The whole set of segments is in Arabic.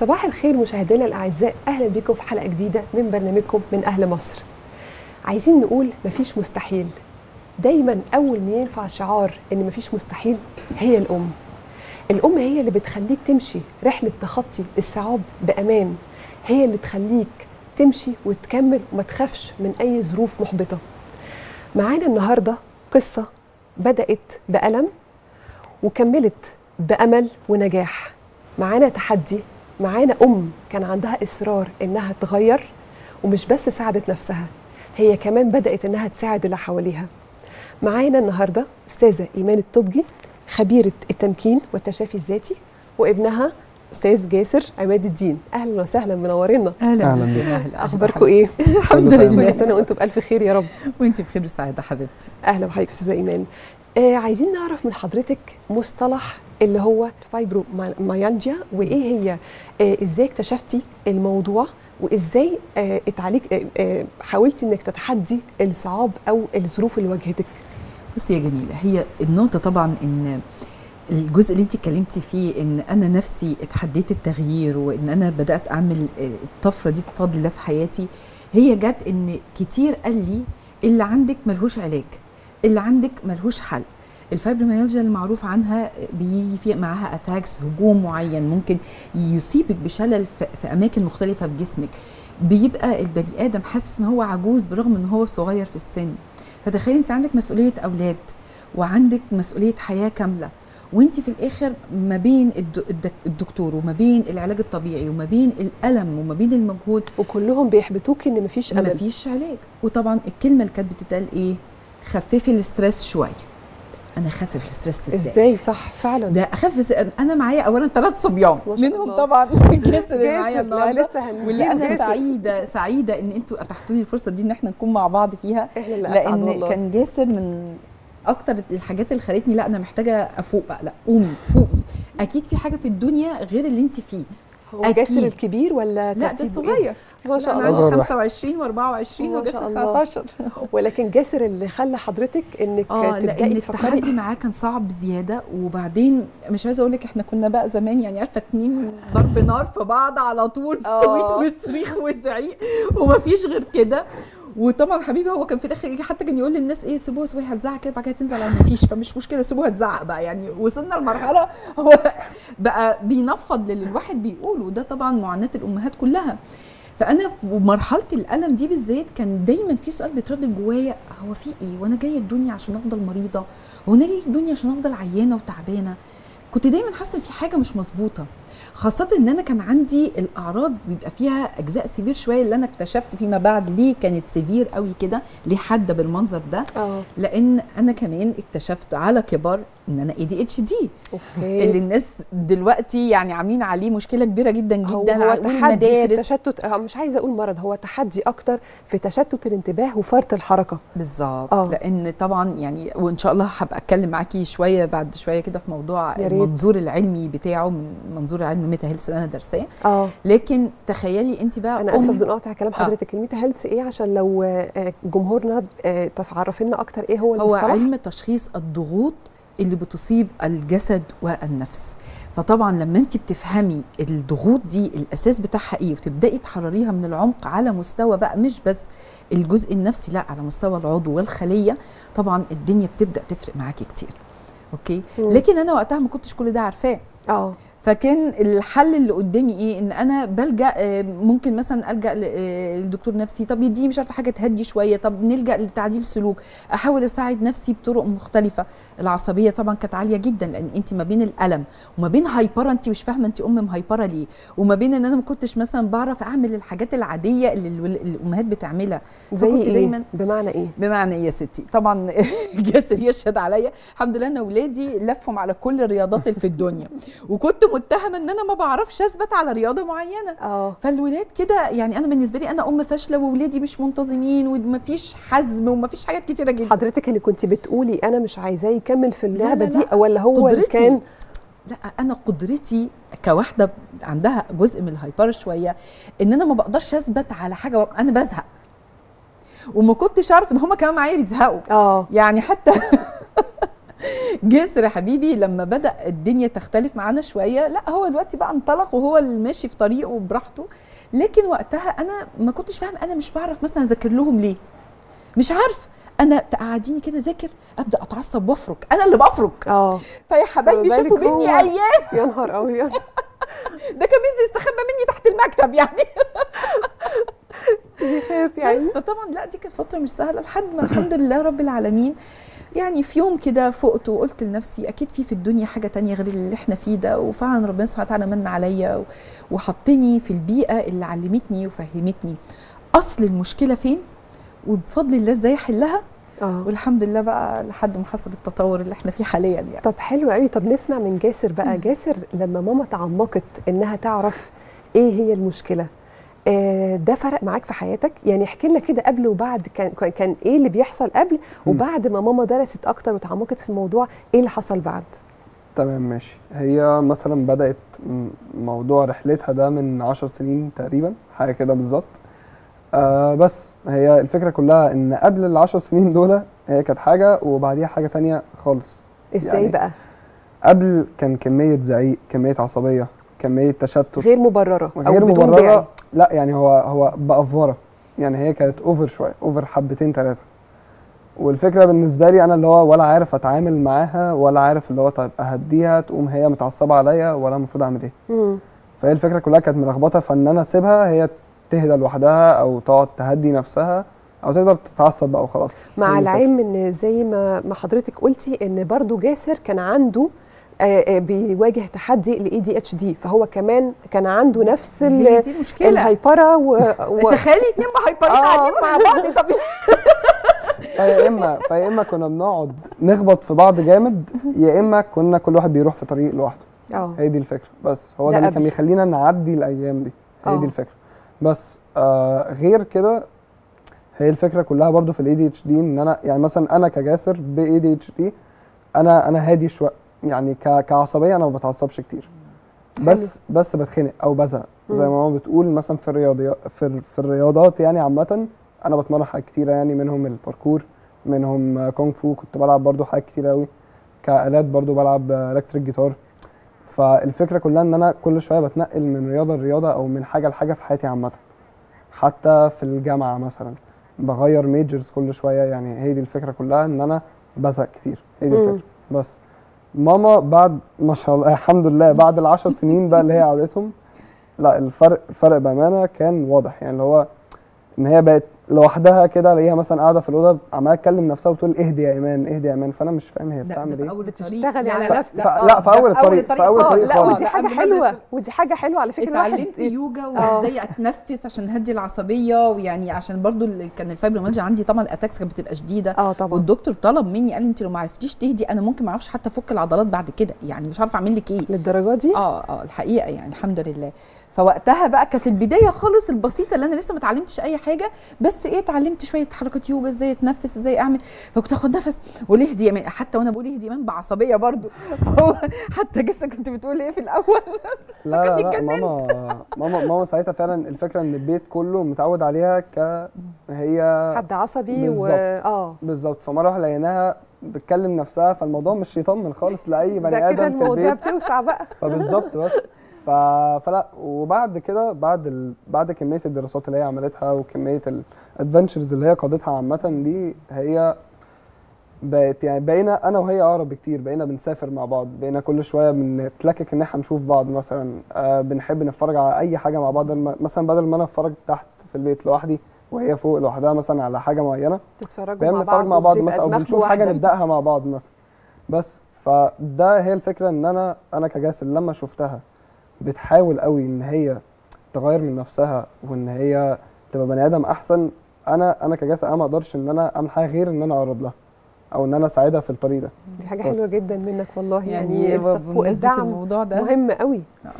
صباح الخير مشاهدينا الأعزاء. أهلا بكم في حلقة جديدة من برنامجكم من أهل مصر. عايزين نقول مفيش مستحيل. دايما أول ما ينفع شعار إن مفيش مستحيل هي الأم. الأم هي اللي بتخليك تمشي رحلة تخطي الصعاب بأمان. هي اللي تخليك تمشي وتكمل وما تخافش من أي ظروف محبطة. معانا النهارده قصة بدأت بألم وكملت بأمل ونجاح. معانا تحدي معانا أم كان عندها إصرار إنها تغير ومش بس ساعدت نفسها هي كمان بدأت إنها تساعد اللي حواليها. معانا النهارده أستاذة إيمان التوبجي خبيرة التمكين والتشافي الذاتي وابنها أستاذ جاسر عماد الدين. أهلا وسهلا منورينا. أهلا. بك. أهلا. أخباركم إيه؟ الحمد لله. كل سنة وأنتم بألف خير يا رب. وأنت بخير وسعادة حبيبتي. أهلا بحضرتك أستاذة إيمان. آه عايزين نعرف من حضرتك مصطلح اللي هو الفايبروميالجيا وإيه هي؟ آه إزاي اكتشفتي الموضوع؟ وإزاي آه اتعالج آه آه حاولتي إنك تتحدي الصعاب أو الظروف اللي واجهتك؟ بصي يا جميلة هي النقطة طبعا إن الجزء اللي انت اتكلمتي فيه ان أنا نفسي اتحديت التغيير وان أنا بدأت اعمل آه، الطفرة دي بفضل الله في حياتي هي جت ان كتير قال لي اللي عندك ملهوش علاج اللي عندك ملهوش حل. الفايبروميالجيا المعروف عنها بيجي في معاها attacks هجوم معين ممكن يصيبك بشلل في, أماكن مختلفة في جسمك. بيبقى البني آدم حاسس إن هو عجوز برغم إن هو صغير في السن. فتخيلي انت عندك مسؤولية أولاد وعندك مسؤولية حياة كاملة. وانت في الآخر ما بين الد- الدك- الدكتور وما بين العلاج الطبيعي وما بين الألم وما بين المجهود. وكلهم بيحبطوكي إن مفيش امل فيش علاج. وطبعا الكلمة اللي كانت بتتقال إيه؟ خففي الاسترس شوية. أنا أخفف الاسترس إزاي؟ إزاي؟ صح فعلا. ده أخفف أنا معايا اولا ثلاث صبيان. منهم الله. طبعا جاسر معايا النهارده. واللي أنا جاسر. سعيدة سعيدة إن أنتوا أتحتوا لي الفرصة دي إن إحنا نكون مع بعض فيها. إحنا اللي لأن كان جاسر من أكتر الحاجات اللي خلتني لا أنا محتاجة أفوق بقى لا قومي فوقي أكيد في حاجة في الدنيا غير اللي أنت فيه هو أكيد. جاسر الكبير ولا لا ده ترتيب إيه؟ الصغير ما شاء الله أصغر عندي واحد. 25 و24 ما وجاسر شاء الله. 19 ولكن جاسر اللي خلى حضرتك إنك لأن تبدأي التحدي تفكري معاه كان صعب زيادة وبعدين مش عايزة أقول لك إحنا كنا بقى زمان يعني عارفة اتنين ضرب نار في بعض على طول آه. صويت وصريخ وزعيق ومفيش غير كده وطبعا حبيبي هو كان في الآخر حتى كان يقول للناس إيه سيبوها سيبوها هتزعق كده بعد كده تنزل على مفيش فمش مشكلة سيبوها تزعق بقى. يعني وصلنا لمرحلة هو بقى بينفض للي الواحد بيقوله. وده طبعا معاناة الأمهات كلها. فأنا في مرحلة الألم دي بالذات كان دايما في سؤال بيتردد جوايا هو في إيه؟ وأنا جاية الدنيا عشان أفضل مريضة؟ هو أنا جاية الدنيا عشان أفضل عيانة وتعبانة؟ كنت دايما حاسة إن في حاجة مش مظبوطة. خاصة إن أنا كان عندي الأعراض بيبقى فيها أجزاء severe شوية اللي أنا اكتشفت فيما بعد ليه كانت severe قوي كده ليه حاده بالمنظر ده آه لأن أنا كمان اكتشفت على كبر إن أنا ADHD اللي الناس دلوقتي يعني عاملين عليه مشكلة كبيرة جدا هو جدا هو على تحدي في. التشتت آه، مش عايزة أقول مرض هو تحدي أكتر في تشتت الانتباه وفرط الحركة بالظبط آه. لأن طبعا يعني وإن شاء الله هبقى أتكلم معاكي شوية بعد شوية كده في موضوع. المنظور العلمي بتاعه من منظور علم meta health اللي أنا دارساه آه. لكن تخيلي انت بقى أنا آسفة أم- بدون قاطع كلام آه. حضرتك. ال meta health إيه؟ عشان لو آه، جمهورنا آه، تعرفي لنا أكتر إيه هو هو المصطلح؟ علم تشخيص الضغوط اللي بتصيب الجسد والنفس. فطبعا لما انت بتفهمي الضغوط دي الأساس بتاعها إيه وتبدأي تحرريها من العمق على مستوى بقى مش بس الجزء النفسي لا على مستوى العضو والخلية طبعا الدنيا بتبدأ تفرق معاكي كتير. أوكي؟ مم. لكن أنا وقتها ما كنتش كل ده عارفاه. آه. فكان الحل اللي قدامي إيه؟ إن أنا بلجأ آه، ممكن مثلا ألجأ آه، لدكتور نفسي طب يديني مش عارفة حاجة تهدي شوية طب نلجأ لتعديل سلوك أحاول أساعد نفسي بطرق مختلفة. العصبية طبعا كانت عالية جدا لأن أنت ما بين الألم وما بين هايبره أنت مش فاهمة أنت أم مهايبره ليه. وما بين إن أنا ما كنتش مثلا بعرف أعمل الحاجات العادية اللي الأمهات بتعملها. زي فكنت إيه؟ دايما بمعنى إيه؟ بمعنى إيه يا ستي؟ طبعا جاسر يشهد عليا. الحمد لله أنا أولادي لفهم على كل الرياضات اللي في الدنيا. وكنت متهمة إن أنا ما بعرفش أثبت على رياضة معينة. آه. فالولاد كده يعني أنا بالنسبة لي أنا أم فاشلة واولادي مش منتظمين ومفيش حزم ومفيش حاجات كتيرة جدا. حضرتك اللي كنت بتقولي أنا مش عايزاه يكمل في اللعبة لا، دي لا. ولا هو اللي قدرتي. كان؟ لا أنا قدرتي كواحدة عندها جزء من الهايبر شوية إن أنا ما بقدرش أثبت على حاجة أنا بزهق. وما كنتش أعرف إن هم كمان معايا بيزهقوا. آه. يعني حتى جسر حبيبي لما بدأ الدنيا تختلف معانا شوية. لا هو دلوقتي بقى انطلق وهو اللي ماشي في طريقه براحته لكن وقتها أنا ما كنتش فاهم أنا مش بعرف مثلا أذاكر لهم ليه. مش عارف. أنا تقعديني كده ذاكر أبدأ أتعصب وأفرك. أنا اللي بفرك آه. فيا حبايبي شافوا مني أيام. يا نهار أبيض. ده كان بينزل يستخبى مني تحت المكتب يعني. بيخاف يعني. بس فطبعا لا دي كانت فترة مش سهلة. لحد ما الحمد لله رب العالمين. يعني في يوم كده فقت وقلت لنفسي أكيد في في الدنيا حاجة تانية غير اللي إحنا فيه ده وفعلا ربنا سبحانه وتعالى من عليا وحطني في البيئة اللي علمتني وفهمتني. أصل المشكلة فين؟ وبفضل الله إزاي أحلها؟ آه. والحمد لله بقى لحد ما حصل التطور اللي إحنا فيه حاليا يعني. طب حلو قوي. طب نسمع من جاسر بقى. جاسر لما ماما تعمقت إنها تعرف إيه هي المشكلة؟ آه، ده فرق معاك في حياتك؟ يعني احكي لنا كده قبل وبعد كان كان- إيه اللي بيحصل قبل وبعد ما ماما درست أكتر وتعمقت في الموضوع إيه اللي حصل بعد؟ تمام ماشي. هي مثلا بدأت م- موضوع رحلتها ده من عشر سنين تقريبا حاجة كده بالظبط. آه بس هي الفكرة كلها إن قبل العشر سنين دول هي كانت حاجة وبعديها حاجة تانية خالص. إزاي يعني بقى؟ قبل كان كمية زعيق كمية عصبية كمية تشتت. غير مبررة غير بدون داعي. لا يعني هو هو بأفورة يعني هي كانت over شوية over حبتين ثلاثة والفكرة بالنسبة لي أنا اللي هو ولا عارف أتعامل معاها ولا عارف اللي هو طيب أهديها تقوم هي متعصبة عليا ولا المفروض أعمل إيه مم. فهي الفكرة كلها كانت ملخبطة فإن أنا أسيبها هي تهدى لوحدها أو تقعد تهدي نفسها أو تقدر تتعصب بقى وخلاص مع. العلم إن زي ما ما حضرتك قلتي إن برضو جاسر كان عنده بيواجه تحدي ال ADHD فهو كمان كان عنده نفس دي الهايبرة و... و... تخيلي اتنين هايبرين آه. قاعدين مع بعض. طب فيا اما فيا إما كنا بنقعد نخبط في بعض جامد يا إما كنا كل واحد بيروح في طريق لوحده. آه. هي دي الفكرة. بس هو ده اللي كان. بيخلينا نعدي الأيام دي. هي آه. دي الفكرة. بس آه غير كده هي الفكرة كلها برضو في ال ADHD إن أنا يعني مثلا أنا كجاسر ب ADHD أنا أنا هادي شوية. يعني ك- كعصبية أنا ما بتعصبش كتير. بس بس بتخنق أو بزهق. زي. ما ماما بتقول مثلا في الرياضيات في, ال- في الرياضات يعني عامة أنا بتمرن حاجات كتيرة يعني منهم الباركور منهم كونغ فو كنت بلعب برضو حاجات كتير قوي كآلات برضو بلعب electric guitar فالفكرة كلها إن أنا كل شوية بتنقل من رياضة لرياضة أو من حاجة لحاجة في حياتي عامة. حتى في الجامعة مثلا بغير majors كل شوية يعني هي دي الفكرة كلها إن أنا بزهق كتير. هي دي. الفكرة. بس. ماما بعد ما شاء الله الحمد لله بعد العشر سنين بقى اللي هي قعدتهم لا الفرق الفرق بأمانة كان واضح يعني اللي هو إن هي بقت لوحدها كده الاقيها مثلا قاعدة في الأوضة عمالة تكلم نفسها وتقول اهدي يا إيمان اهدي يا إيمان. فأنا مش فاهم هي بتعمل في إيه. أول الطريق. بتشتغلي على نفسك. ف- لا، في أول الطريق- في خالص. الطريق لا. ودي حاجة حلوة ودي حاجة حلوة على فكرة الواحد اتعلمت يوجا آه. وإزاي أتنفس عشان نهدي العصبية ويعني عشان برضو اللي كان الفايبروميالجيا عندي طبعا ال attacks كانت بتبقى شديدة. آه طبعا. والدكتور طلب مني قال لي انت لو ما عرفتيش تهدي أنا ممكن ما أعرفش حتى أفك العضلات بعد كده. يعني مش عارفة أعمل لك إيه. للدرجة دي؟ آه آه الحقيقة يعني الحمد لله. فوقتها بقى كانت البداية خالص البسيطة اللي أنا لسه ما اتعلمتش أي حاجة بس إيه اتعلمت شوية حركات يوجا إزاي أتنفس إزاي أعمل فكنت آخد نفس. واقول اهدي يا حتى وأنا بقول اهدي يا بعصبية برضو. فهو حتى جسا كنت بتقول إيه في الأول؟ لا لا لا. ماما ماما ماما ساعتها فعلا الفكرة إن البيت كله متعود عليها ك هي حد عصبي و. آه. بالظبط. فمرة واحدة لقيناها بتكلم نفسها فالموضوع مش يطمن خالص لأي بني ده كده آدم في البيت. بتوسع بقى. فبالظبط بس. ف... فلا وبعد كده بعد ال... بعد كمية الدراسات اللي هي عملتها وكمية الادفنتشرز اللي هي قادتها عامة دي هي بقت يعني بقينا أنا وهي أقرب بكتير بقينا بنسافر مع بعض بقينا كل شوية بنتلكك إن إحنا نشوف بعض مثلا آه بنحب نتفرج على أي حاجة مع بعض مثلا بدل ما أنا أتفرج تحت في البيت لوحدي وهي فوق لوحدها مثلا على حاجة معينة تتفرجوا مع بعض مع بعض مثلا أو بنشوف حاجة. نبدأها مع بعض مثلا بس فده هي الفكرة إن أنا أنا كجاسر لما شفتها بتحاول قوي إن هي تغير من نفسها وإن هي تبقى بني آدم أحسن أنا أنا كجاسر أنا ما أقدرش إن أنا أعمل حاجة غير إن أنا أقرب لها أو إن أنا أساعدها في الطريق ده دي حاجة بس. حلوة جدا منك والله يعني, يعني الدعم الموضوع ده مهم قوي آه.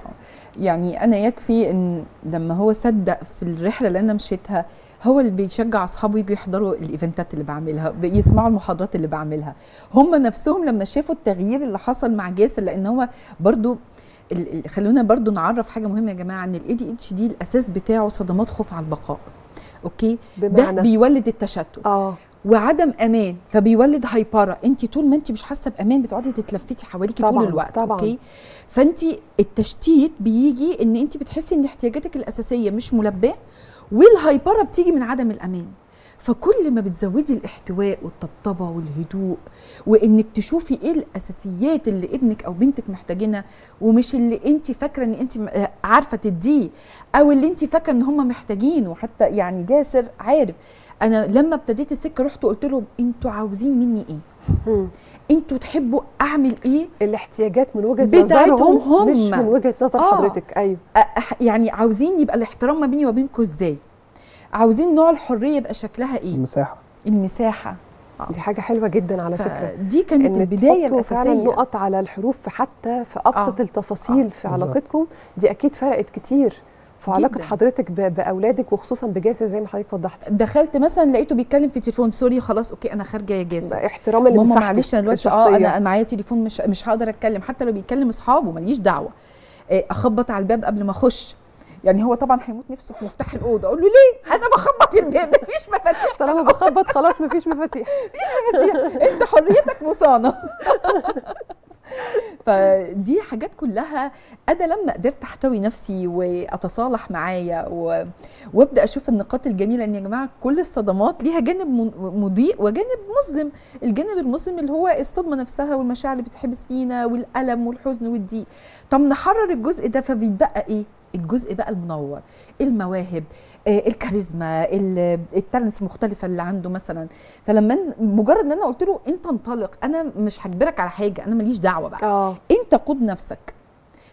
يعني أنا يكفي إن لما هو صدق في الرحلة اللي أنا مشيتها هو اللي بيشجع أصحابه يجوا يحضروا الإيفنتات اللي بعملها يسمعوا المحاضرات اللي بعملها هم نفسهم لما شافوا التغيير اللي حصل مع جاسر لأن هو برضو خلونا برضو نعرف حاجة مهمة يا جماعة إن ال ADHD الأساس بتاعه صدمات خوف على البقاء. okay؟ ده بمعنى؟ بيولد التشتت. آه. وعدم أمان فبيولد hyper انت طول ما انت مش حاسة بأمان بتقعدي تتلفتي حواليكي طول الوقت طبعاً. okay؟ فانت التشتيت بيجي إن انت بتحسي إن احتياجاتك الأساسية مش ملباة وال hyper بتيجي من عدم الأمان. فكل ما بتزودي الاحتواء والطبطبة والهدوء وإنك تشوفي إيه الأساسيات اللي ابنك أو بنتك محتاجينها ومش اللي أنت فاكرة إن أنت م- عارفة تديه أو اللي أنت فاكرة إن هم محتاجينه حتى يعني جاسر عارف أنا لما ابتديت السكة رحت قلت لهم أنتوا عاوزين مني إيه. أنتوا تحبوا أعمل إيه الاحتياجات من وجهة نظرهم هم. مش من وجهة نظر آه. حضرتك أيوه يعني عاوزين يبقى الاحترام ما بيني وبينكم إزاي عاوزين نوع الحرية يبقى شكلها إيه؟ المساحة. المساحة. دي حاجة حلوة جدا على فكرة. دي كانت إن البداية الأساسية. نقط على الحروف في حتى في أبسط آه. التفاصيل آه. في. علاقتكم. دي أكيد فرقت كتير في علاقة. حضرتك ب- بأولادك وخصوصا بجاسر زي ما حضرتك وضحتي. دخلت مثلا لقيته بيتكلم في تليفون. sorry خلاص okay أنا خارجة يا جاسر. احترام ماما لمساحته معلش أنا دلوقتي آه. أنا معايا تليفون مش مش هقدر أتكلم. حتى لو بيكلم أصحابه ماليش دعوة. آه، أخبط على الباب قبل ما أخش. يعني هو طبعا هيموت نفسه في مفتاح الأوضة. أقول له ليه؟ أنا بخبط الباب مفيش مفاتيح. طالما بخبط خلاص مفيش مفاتيح. مفاتيح. أنت حريتك مصانة. فدي حاجات كلها أنا لما قدرت أحتوي نفسي وأتصالح معايا و... وأبدأ أشوف النقاط الجميلة إن يا جماعة كل الصدمات ليها جانب مضيء وجانب مظلم. الجانب المظلم اللي هو الصدمة نفسها والمشاعر اللي بتحبس فينا والألم والحزن والضيق. طب نحرر الجزء ده فبيتبقى إيه؟ الجزء بقى المنور المواهب آه، الكاريزما ال- التالنتس المختلفه اللي عنده مثلا. فلما مجرد إن أنا قلت له أنت انطلق أنا مش هجبرك على حاجة أنا ماليش دعوة بقى. آه. أنت قود نفسك.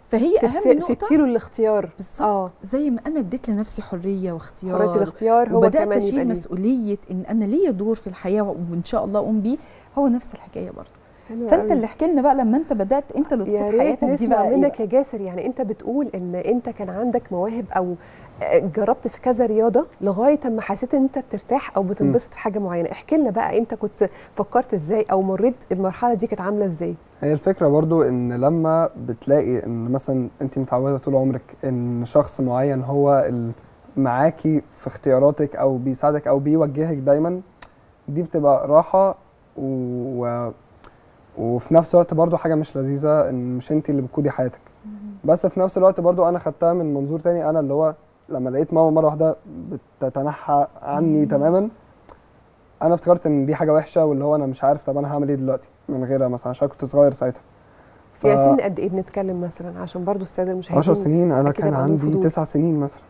فهي أهم سبتي نقطة سبتي له الاختيار. بالظبط. آه. زي ما أنا اديت لنفسي حرية واختيار. حرية الاختيار هو وبدأت أشيل ليه. مسؤولية إن أنا ليا دور في الحياة وإن شاء الله أقوم بيه هو نفس الحكاية برضه. حلو فأنت قوي. اللي احكي لنا بقى لما انت بدأت انت اللي ريت حياتك دي بقى منك؟ يا جاسر يعني انت بتقول ان انت كان عندك مواهب أو جربت في كذا رياضة لغاية اما حسيت ان انت بترتاح أو بتنبسط في حاجة معينة احكي لنا بقى انت كنت فكرت إزاي أو مريت المرحلة دي كانت عاملة إزاي هي الفكرة برضو ان لما بتلاقي ان مثلا انت متعودة طول عمرك ان شخص معين هو معاكي في اختياراتك أو بيساعدك أو بيوجهك دايما دي بتبقى راحة و... وفي نفس الوقت برضو حاجة مش لذيذة إن مش انت اللي بتقودي حياتك. بس في نفس الوقت برضو أنا خدتها من منظور تاني أنا اللي هو لما لقيت ماما مرة واحدة بتتنحى عني تماما أنا افتكرت إن دي حاجة وحشة واللي هو أنا مش عارف طب أنا هعمل إيه دلوقتي؟ من غيرها مثلا عشان كنت صغير ساعتها. ف- يا سن قد إيه بنتكلم مثلا؟ عشان برضو السادة المشاهدين 10 سنين أنا كان عندي فضول. 9 سنين مثلا.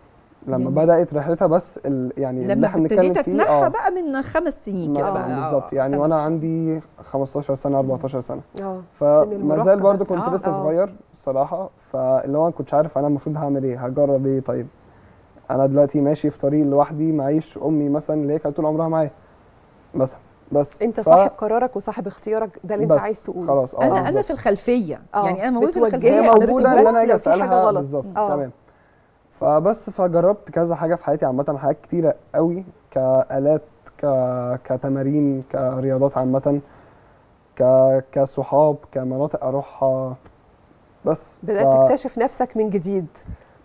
لما يعني- بدأت رحلتها بس ال يعني اللي لما إحنا بنتكلم ابتديت فيه اتنحى آه بقى من خمس سنين كده مثلا بقى بالظبط آه، يعني وأنا. عندي 15 سنة 14 سنة آه فما زال ده. برضو كنت آه، لسه آه. صغير الصراحه فاللي هو ما كنتش عارف أنا المفروض هعمل إيه هجرب إيه طيب أنا دلوقتي ماشي في طريق لوحدي معيش أمي مثلا اللي هي كانت طول عمرها معايا مثلا بس أنت ف- صاحب قرارك وصاحب اختيارك ده اللي أنت عايز تقوله خلاص أنا أنا بالظبط. في الخلفية آه، يعني أنا موجودة في الخلفية موجودة ان أنا أجي اسالها. بالظبط آه. تمام فبس فجربت كذا حاجة في حياتي عامة حاجات كتيرة قوي كآلات ك... كتمارين كرياضات عامة ك... كصحاب كمناطق أروحها بس بدأت تكتشف نفسك من جديد.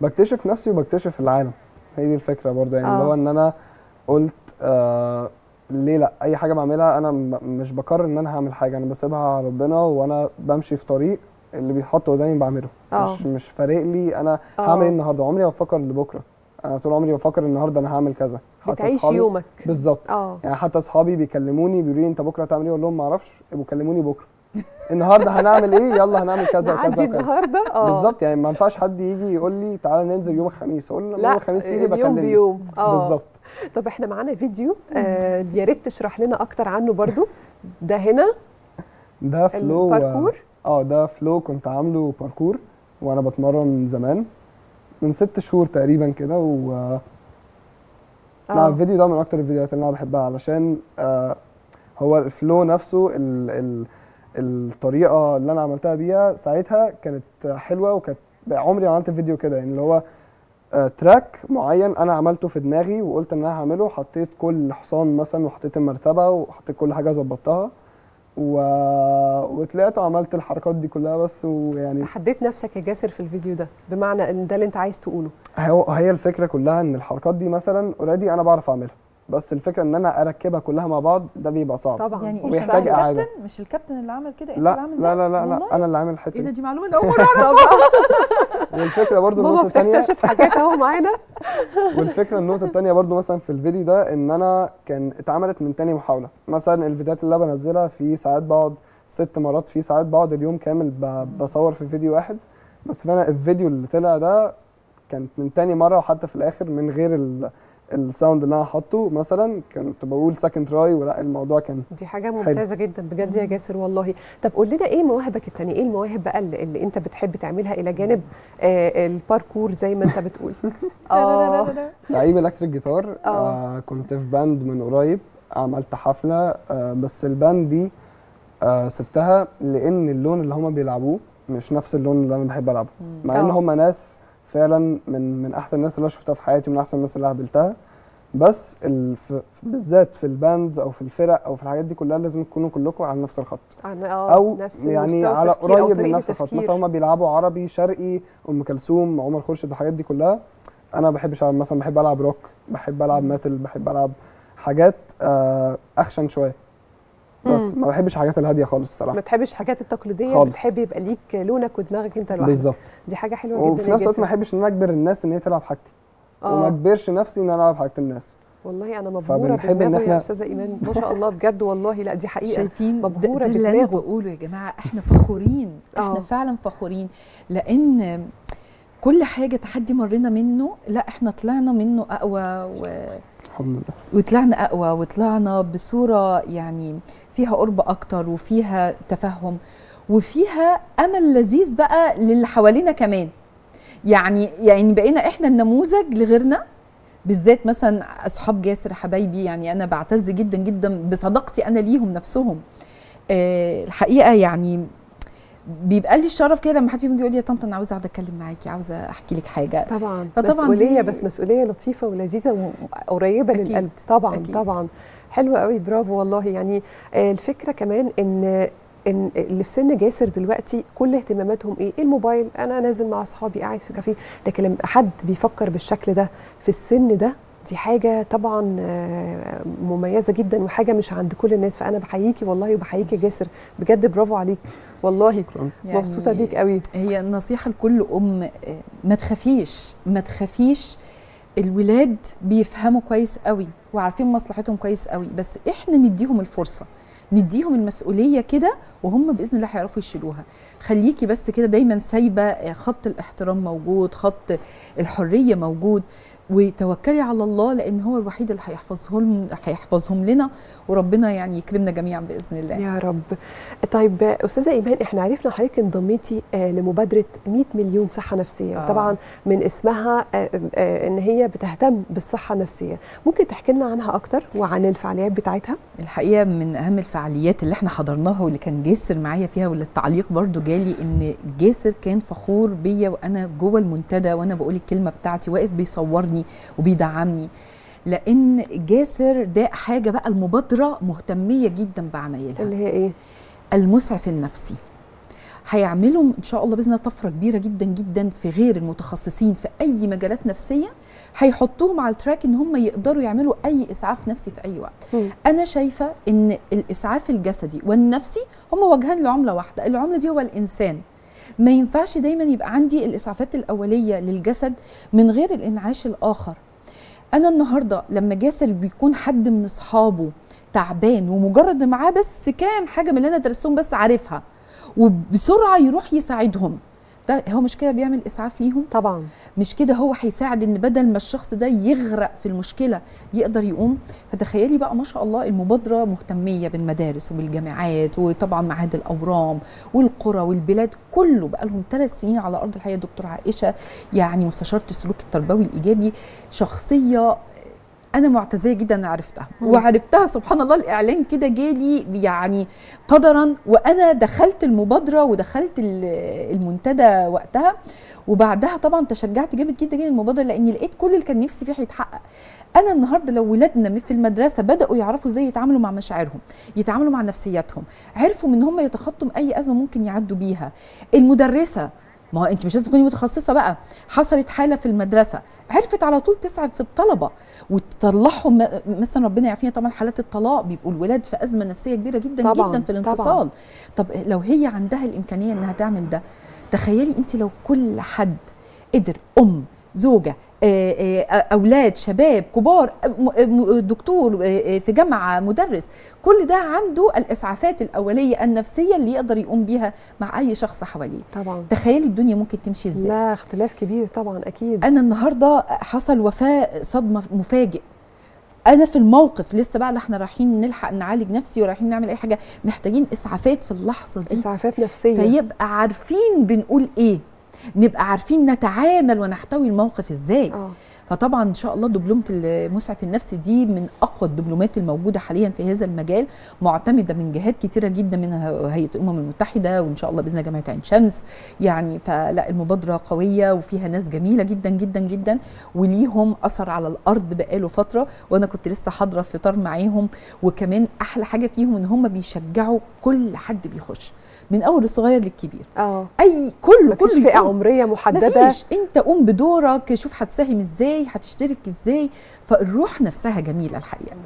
بكتشف نفسي وبكتشف العالم. هي دي الفكرة برضه يعني اللي آه. هو إن أنا قلت آه ليه لأ؟ أي حاجة بعملها أنا مش بقرر إن أنا هعمل حاجة أنا بسيبها على ربنا وأنا بمشي في طريق اللي بيتحط قدامي بعمله. مش مش فارق لي أنا آه. هعمل إيه النهارده. عمري ما بفكر لبكرة. أنا طول عمري بفكر النهارده أنا هعمل كذا. حتى بتعيش أصحابي- يومك. بالظبط. آه. يعني حتى أصحابي بيكلموني بيقولوا لي أنت بكرة هتعمل إيه؟ أقول لهم ما أعرفش. يبقوا كلموني بكرة. النهارده هنعمل إيه؟ يلا هنعمل كذا وكذا وكذا. النهارده؟ آه. بالظبط. يعني ما ينفعش حد يجي يقول لي تعالى ننزل يوم الخميس. أقول له يوم الخميس يجي يوم بكلمني. بيوم. آه. بالظبط. طب إحنا معانا فيديو. آه يا ريت تشرح لنا أكتر عنه برضو. ده هنا. ده flow الباركور. آه ده flow كنت عامله باركور وأنا بتمرن زمان من ست شهور تقريبا كده و لا آه. الفيديو ده من أكتر الفيديوهات اللي أنا بحبها علشان آه هو ال flow نفسه ال ال الطريقة اللي أنا عملتها بيها ساعتها كانت حلوة وكانت عمري ما عملت فيديو كده يعني اللي هو آه track معين أنا عملته في دماغي وقلت إن أنا هعمله حطيت كل حصان مثلا وحطيت المرتبة وحطيت كل حاجة ظبطتها و... وطلعت وعملت الحركات دي كلها بس ويعني حددت نفسك يا جاسر في الفيديو ده بمعنى إن ده اللي أنت عايز تقوله. هو هي الفكرة كلها إن الحركات دي مثلا اوريدي أنا بعرف أعملها. بس الفكرة إن أنا أركبها كلها مع بعض ده بيبقى صعب. طبعا. يعني وبيحتاج مش الكابتن؟ إعادة. مش الكابتن اللي عمل كده انت لا اللي عامل لا؟ لا لا, لا؟ أنا اللي عامل الحتة إيه ده؟ دي. دي معلومة أول مرة اعرف والفكرة برضو النقطة الثانية بتكتشف حاجات أهو معانا. والفكرة النقطة الثانية برضو مثلا في الفيديو ده إن أنا كان اتعملت من تاني محاولة. مثلا الفيديوهات اللي أنا بنزلها في ساعات بقعد ست مرات في ساعات بقعد اليوم كامل ب- بصور في فيديو واحد. بس فانا الفيديو اللي طلع ده كانت من تاني مرة وحتى في الآخر من غير ال- ال sound اللي أنا حاطه مثلا كنت بقول second try ولا الموضوع كان دي حاجة ممتازة جدا بجد يا جاسر والله. طب قول لنا إيه مواهبك التانية؟ إيه المواهب بقى اللي, اللي أنت بتحب تعملها إلى جانب آه الباركور زي ما أنت بتقول؟ آه. لعيب electric guitar آه. آه كنت في band من قريب عملت حفلة آه بس ال band دي آه سبتها لأن اللون اللي هما بيلعبوه مش نفس اللون اللي أنا بحب ألعبه. مع إن آه. هما ناس فعلا من من أحسن الناس اللي أنا شفتها في حياتي ومن أحسن الناس اللي قابلتها. بس ال- في- في- بالذات في ال bands أو في الفرق أو في الحاجات دي كلها لازم تكونوا كلكم على نفس الخط. عن آه أو نفس يعني على قريب من نفس الخط. مثلا هما بيلعبوا عربي شرقي أم كلثوم عمر خورشيد الحاجات دي كلها. أنا ما بحبش مثلا بحب ألعب روك بحب ألعب metal بحب ألعب حاجات آه أخشن شوية. بس مم. ما بحبش الحاجات الهادية خالص ما الصراحه تحبش الحاجات التقليدية خالص. بتحب يبقى ليك لونك ودماغك انت لوحدك. بالظبط. دي حاجة حلوة جدا وفي يا نفس الوقت ما. احبش ان أنا اجبر الناس ان هي تلعب حاجتي. وما آه. اجبرش نفسي ان أنا العب حاجة الناس. والله أنا مبهورة بدماغه يا إحنا- أستاذة إيمان. ما شاء الله بجد والله. لا دي حقيقة. شايفين مبهورة ده اللي أنا بدماغه. بقوله يا جماعة. إحنا فخورين. إحنا آه. فعلا فخورين. لأن كل حاجة تحدي مرينا منه. لا إحنا طلعنا منه أقوى و... الحمد لله. وطلعنا أقوى وطلعنا بصورة يعني فيها قرب أكتر وفيها تفهم وفيها أمل لذيذ بقى للي حوالينا كمان. يعني يعني بقينا إحنا النموذج لغيرنا بالذات مثلا أصحاب جاسر حبايبي. يعني أنا بعتز جدا جدا بصداقتي أنا ليهم نفسهم. آه الحقيقة يعني بيبقى لي الشرف كده لما حد فيهم يقول لي يا طنط أنا عاوزة أقعد أتكلم معاكي عاوزة أحكي لك حاجة. طبعا. فطبعاً مسؤولية بس مسؤولية لطيفة ولذيذة وقريبه أكيد. للقلب. طبعا أكيد. طبعا. حلوة قوي برافو والله. يعني آه، الفكرة كمان إن إن اللي في سن جاسر دلوقتي كل اهتماماتهم إيه؟ الموبايل. أنا نازل مع أصحابي قاعد في كافيه لكن لما حد بيفكر بالشكل ده في السن ده دي حاجة طبعا آه، مميزة جدا وحاجة مش عند كل الناس. فأنا بحييكي والله وبحييكي جاسر. بجد برافو عليك. والله يعني مبسوطة بيك قوي. هي النصيحة لكل أم آه، ما تخافيش ما تخافيش. الولاد بيفهموا كويس قوي وعارفين مصلحتهم كويس قوي. بس إحنا نديهم الفرصة نديهم المسؤولية كده وهم بإذن الله هيعرفوا يشيلوها. خليكي بس كده دايما سايبة آه، خط الاحترام موجود خط الحرية موجود. وتوكلي على الله لأن هو الوحيد اللي هيحفظهم هيحفظهم لنا وربنا يعني يكرمنا جميعا بإذن الله. يا رب. طيب أستاذة إيمان إحنا عرفنا حضرتك انضميتي آه، لمبادرة 100 مليون صحة نفسية. آه. طبعا من اسمها آه، آه، إن هي بتهتم بالصحة النفسية. ممكن تحكي لنا عنها أكتر وعن الفعاليات بتاعتها؟ الحقيقة من أهم الفعاليات اللي إحنا حضرناها واللي كان جاسر معايا فيها واللي التعليق برضو جالي إن جاسر كان فخور بيا وأنا جوه المنتدى وأنا بقول الكلمة بتاعتي واقف بيصورني. وبيدعمني. لأن جاسر ده حاجة بقى المبادرة مهتمية جدا بعمايلها. اللي هي إيه؟ المسعف النفسي. هيعملوا إن شاء الله بإذن الله طفرة كبيرة جدا جدا في غير المتخصصين في أي مجالات نفسية. هيحطوهم على التراك إن هم يقدروا يعملوا أي إسعاف نفسي في أي وقت. مم. أنا شايفة إن الإسعاف الجسدي والنفسي هم وجهان لعملة واحدة. العملة دي هو الإنسان. ما ينفعش دايما يبقى عندي الإسعافات الأولية للجسد من غير الإنعاش الآخر. أنا النهارده لما جاسر بيكون حد من أصحابه تعبان ومجرد معاه بس كام حاجة من اللي أنا درستهم بس عارفها وبسرعة يروح يساعدهم. ده هو مش كده بيعمل إسعاف ليهم؟ طبعا. مش كده هو هيساعد إن بدل ما الشخص ده يغرق في المشكلة يقدر يقوم؟ فتخيلي بقى ما شاء الله المبادرة مهتمية بالمدارس وبالجامعات وطبعا معاهد الأورام والقرى والبلاد كله بقى لهم ثلاث سنين على أرض الحقيقة دكتور عائشة يعني مستشاره السلوك التربوي الإيجابي شخصية أنا معتزية جدا أنا عرفتها. مم. وعرفتها سبحان الله الإعلان كده جالي يعني قدرا وأنا دخلت المبادرة ودخلت ال- المنتدى وقتها. وبعدها طبعا تشجعت جامد جدا جدا المبادرة لأني لقيت كل اللي كان نفسي فيه هيتحقق أنا النهارده لو ولادنا في المدرسة بدأوا يعرفوا إزاي يتعاملوا مع مشاعرهم يتعاملوا مع نفسياتهم عرفوا إن هم يتخطوا أي أزمة ممكن يعدوا بيها. المدرسة ما هو انت مش لازم تكوني متخصصة بقى. حصلت حالة في المدرسة عرفت على طول تسعى في الطلبة وتطلعهم. مثلا ربنا يعافينا طبعا حالات الطلاق بيبقوا الولاد في أزمة نفسية كبيرة جدا طبعاً، جدا في الانفصال. طبعاً. طب لو هي عندها الإمكانية إنها تعمل ده تخيلي انت لو كل حد قدر أم زوجة أولاد شباب كبار آه، دكتور آه، آه، في جامعة مدرس. كل ده عنده الإسعافات الأولية النفسية اللي يقدر يقوم بيها مع أي شخص حواليه. طبعا. تخيلي الدنيا ممكن تمشي إزاي. لا اختلاف كبير طبعا أكيد. أنا النهارده حصل وفاة صدمة مفاجئ. أنا في الموقف لسه بقى إحنا رايحين نلحق نعالج نفسي ورايحين نعمل أي حاجة محتاجين إسعافات في اللحظة دي. إسعافات نفسية. فيبقى عارفين بنقول إيه. نبقى عارفين نتعامل ونحتوي الموقف إزاي. آه. فطبعا إن شاء الله دبلومة المسعف النفسي دي من أقوى الدبلومات الموجودة حاليا في هذا المجال معتمدة من جهات كتيرة جدا منها هيئة الأمم المتحدة وإن شاء الله بإذن جامعة عين شمس. يعني فلا المبادرة قوية وفيها ناس جميلة جدا جدا جدا وليهم أثر على الأرض بقاله فترة وأنا كنت لسه حاضرة في فطار معاهم. وكمان أحلى حاجة فيهم إن هم بيشجعوا كل حد بيخش. من أول الصغير للكبير. آه. أي كله كله فئة. عمرية محددة. مفيش أنت قوم بدورك شوف هتساهم إزاي هتشترك إزاي. فالروح نفسها جميلة الحقيقة.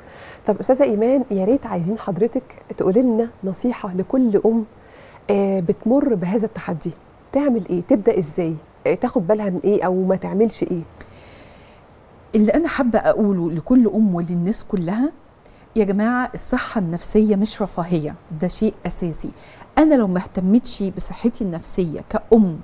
طب أستاذة إيمان يا ريت عايزين حضرتك تقولي لنا نصيحة لكل أم آه، بتمر بهذا التحدي. تعمل إيه؟ تبدأ إزاي؟ آه، تاخد بالها من إيه؟ أو ما تعملش إيه؟ اللي أنا حابة أقوله لكل أم وللناس كلها يا جماعة الصحة النفسية مش رفاهية ده شيء أساسي. أنا لو ما اهتمتش بصحتي النفسية كأم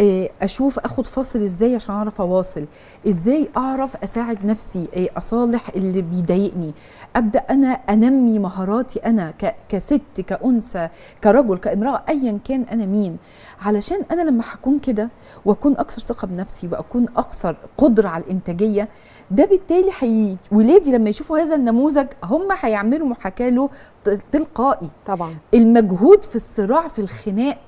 آه، أشوف آخد فاصل إزاي عشان أعرف أواصل؟ إزاي أعرف أساعد نفسي؟ آه، أصالح اللي بيضايقني. أبدأ أنا أنمي مهاراتي أنا كست كأنثى كرجل كامرأة ايا كان أنا مين. علشان أنا لما هكون كده وأكون أكثر ثقة بنفسي وأكون أكثر قدرة على الإنتاجية ده بالتالي حي... ولادي لما يشوفوا هذا النموذج هم هيعملوا محاكاة له تلقائي. طبعا. المجهود في الصراع في الخناق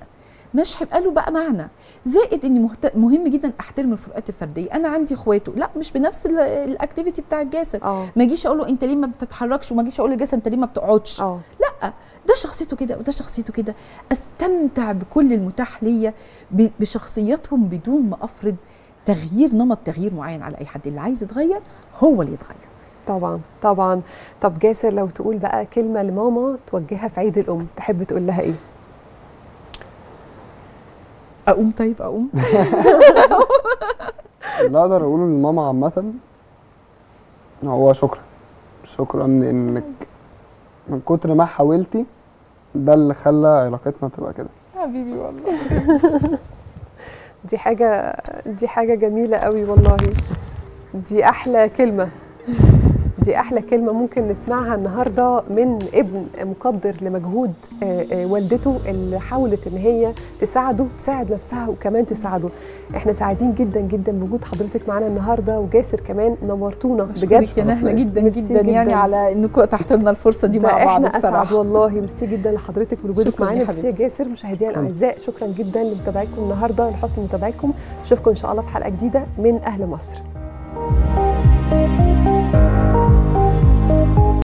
مش هيبقى له بقى معنى. زائد إني مهت... مهم جدا أحترم الفروقات الفردية. أنا عندي إخواته. لا مش بنفس ال- الاكتيفيتي بتاع الجاسر آه. ما أجيش أقول له أنت ليه ما بتتحركش؟ وما أجيش أقول لجاسر أنت ليه ما بتقعدش؟ آه. لا ده شخصيته كده وده شخصيته كده. أستمتع بكل المتاح ليا بشخصياتهم بدون ما أفرض تغيير نمط تغيير معين على أي حد. اللي عايز يتغير هو اللي يتغير. طبعا طبعا. طب جاسر لو تقول بقى كلمة لماما توجهها في عيد الأم تحب تقول لها إيه؟ أقوم طيب أقوم؟ اللي أقدر اقوله لماما عامة هو شكرا. شكرا إنك من كتر ما حاولتي ده اللي خلى علاقتنا تبقى كده. حبيبي والله. دي حاجة دي حاجة جميلة قوي والله. دي أحلى كلمة. دي أحلى كلمة ممكن نسمعها النهارده من ابن مقدر لمجهود آه، آه، والدته اللي حاولت إن هي تساعده تساعد نفسها وكمان تساعده. إحنا سعيدين جدا جدا بوجود حضرتك معانا النهارده وجاسر كمان نورتونا. بجد يا نهله جدا ميرسي جدا يعني على إنكم اتحتوا لنا الفرصة دي مع بعض إحنا أسعد بصراحة. والله. ميرسي جدا لحضرتك يا معانا ميرسي يا. جاسر مشاهدينا الأعزاء شكرا جدا لمتابعيكم النهارده لحسن متابعتكم اشوفكم إن شاء الله في حلقة جديدة من أهل مصر.